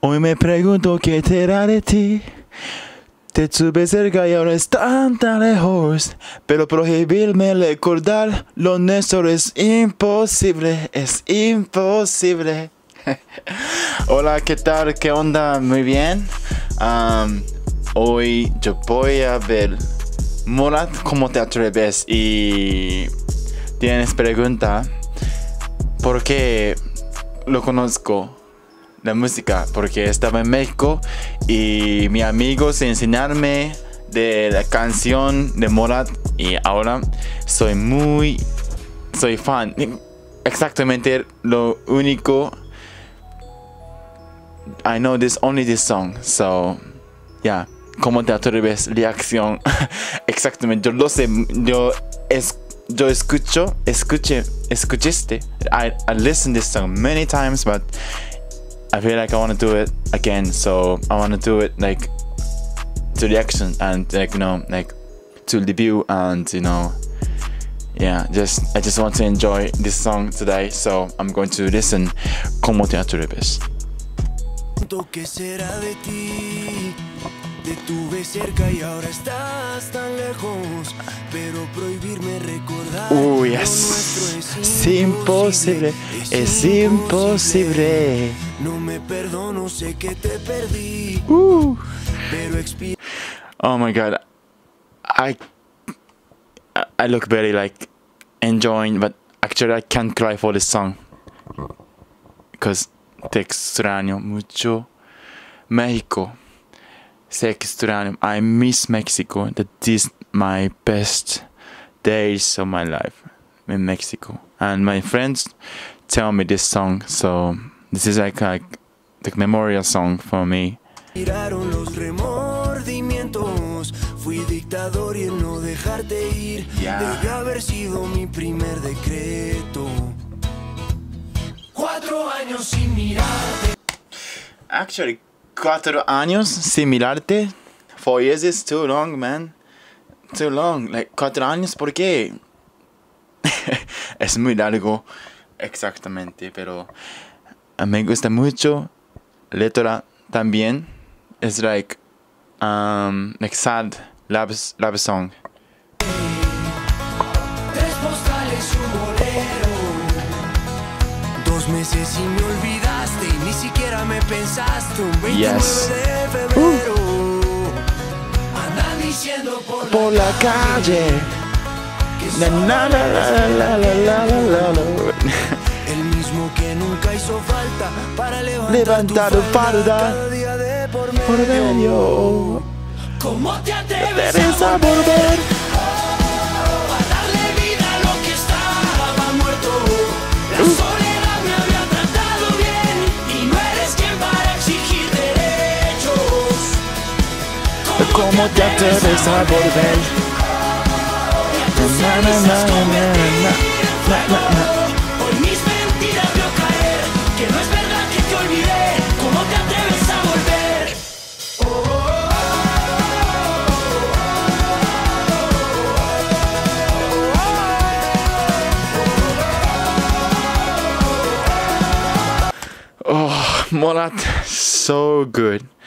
Hoy me pregunto qué da de ti. Te tuve cerca y ahora están tan lejos. Pero prohibirme recordar lo nuestro es imposible, es imposible. Hola, ¿qué tal? ¿Qué onda? Muy bien. Hoy yo voy a ver Morat, ¿cómo te atreves? Y tienes pregunta, ¿por qué lo conozco? La música, porque estaba en México y mi amigo se enseñarme de la canción de Morat y ahora soy muy, soy fan. Exactamente lo único. I know this only this song, so yeah. ¿Cómo te atreves? Reacción. Exactamente, yo lo sé. Yo, es, yo escucho, escuché, escuchaste. I, I listened this song many times, but I feel like I want to do it again. So I want to do it like to reaction and like you know like to debut and you know yeah just I just want to enjoy this song today so I'm going to listen Como te atreves Te tuve cerca y ahora estás tan lejos. Pero prohibirme recordar. Oh lo yes nuestro Es imposible Es imposible No me perdono, sé que te perdí. Uh. Pero expira. Oh my god. I I look very like enjoying but actually I can't cry for this song. Because te extraño mucho. México. Se extraño. I miss Mexico. That is my best days of my life in Mexico. And my friends tell me this song, so this is like like the memorial song for me. Tiraron los remordimientos. Fui dictador y el no dejarte ir. Ya. Debe haber sido mi primer decreto. Cuatro años sin mirarte. Actually, cuatro años sin mirarte. Four years is too long, man. Too long. Like, cuatro años, ¿por qué? es muy largo. Exactamente, pero me gusta mucho. Letra también. Es like, um, like sad love, song meses y me olvidaste y ni siquiera me pensaste un 29 yes. de febrero. Uh. Andan por, la, calle. el mismo que nunca hizo falta para levantar, levantar tu de por medio. Por medio. ¿Cómo te atreves, a volver? Volver? Na, na. Hoy mis mentiras veo caer, que no es verdad que te olvidé. ¿Cómo te atreves a volver? Oh, Morat, so good.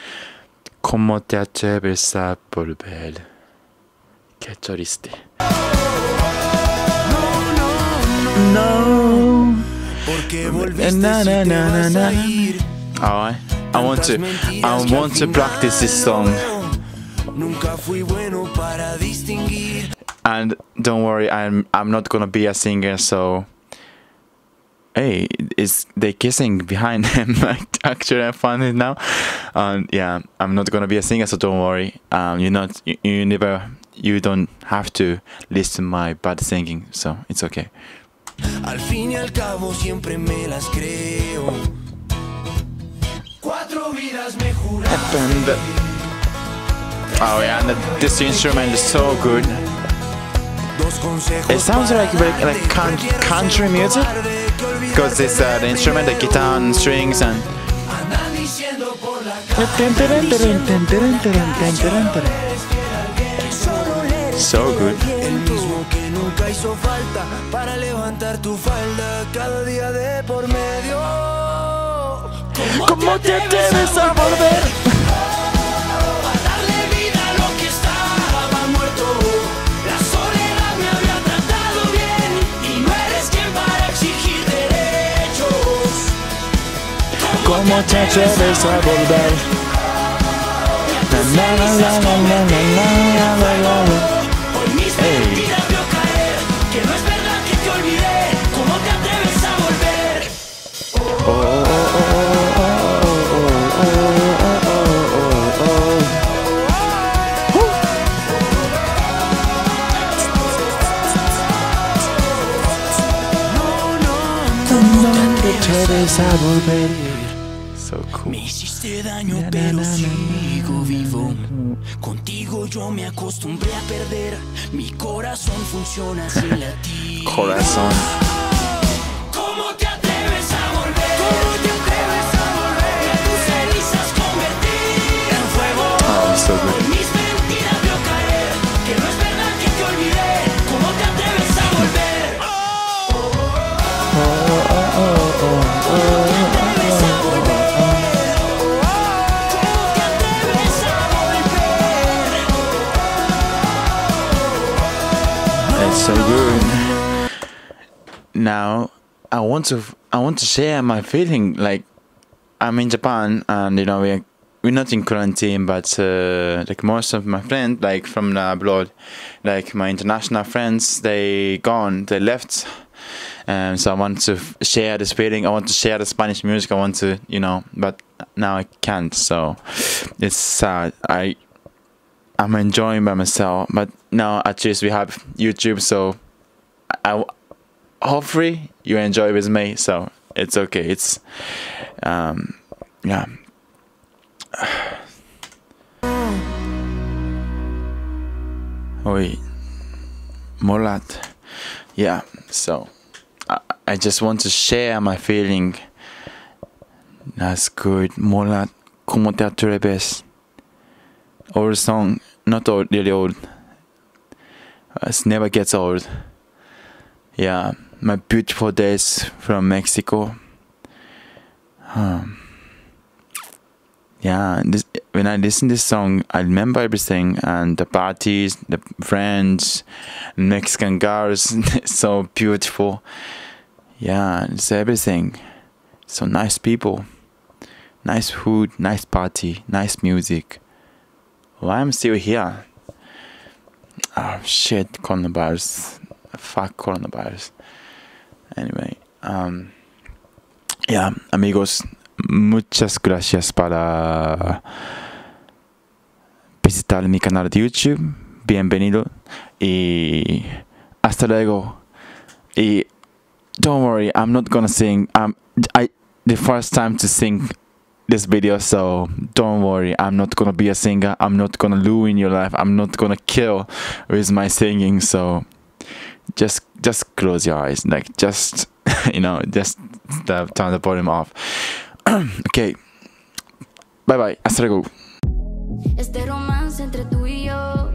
¿Cómo te atreves a volver? Qué triste. No. Porque volviste Na, na, na, na, na, a I, I want to, I want to practice this song. Nunca fui bueno para distinguir. And don't worry, I'm, I'm not gonna be a singer, so. Hey, is they kissing behind him? Actually, I found it now. Um, yeah, I'm not gonna be a singer, so don't worry. Um, you're not, you, you never, you don't have to listen my bad singing, so it's okay. Al fin y al cabo siempre me las creo. Cuatro vidas me juraste. Oh yeah, and the, this instrument is so good. It sounds like like darte, coun- que quiero country music, cobarde, que olvidarte. Because it's uh, the instrument, the guitar and strings and. So good. ¿Cómo te atreves a? muchacho debes abordar. Na, na, na, na, na, na, na, na, Hoy mismo mi caer, que no es verdad que te olvidé, ¿cómo te atreves a volver? Oh, So cool. Me hiciste daño, pero sigo vivo. Contigo yo me acostumbré a perder. Mi corazón funciona sin latir. Corazón. Now I want to I want to share my feeling. Like I'm in Japan and you know we're we're not in quarantine, but uh, like most of my friends, like from the abroad, like my international friends, they gone, they left. Um, so I want to share this feeling. I want to share the Spanish music. I want to, you know, but now I can't. So it's sad. I I'm enjoying by myself, but now at least we have YouTube, so I hopefully you enjoy with me. So it's okay. It's um yeah. Oi, Molat. Yeah. So I, I just want to share my feeling. That's good. Molat, ¿cómo te atreves? old song, not old, really old. It never gets old. Yeah, my beautiful days from Mexico. Um, yeah, this, when I listen this song, I remember everything and the parties, the friends, Mexican girls. so beautiful. Yeah, it's everything. So nice people, nice food, nice party, nice music. Why I'm still here? Oh shit, coronavirus. Fuck coronavirus. Anyway, um, yeah, amigos, muchas gracias para visitar mi canal de YouTube. Bienvenido y hasta luego. Y don't worry, I'm not gonna sing. Um, I the first time to sing this video so don't worry i'm not gonna be a singer i'm not gonna ruin your life i'm not gonna kill with my singing so just just close your eyes like just you know just the, turn the volume off. Okay. Bye bye hasta luego. Este romance entre tú y yo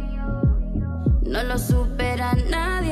no lo